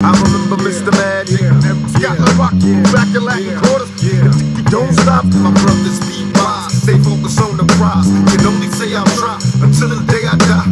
I remember Mr. Magic, Scott La Rock, back in Latin quarters. Don't stop, my brothers be wise. Stay focused on the prize. Can only say I'm try until the day I die.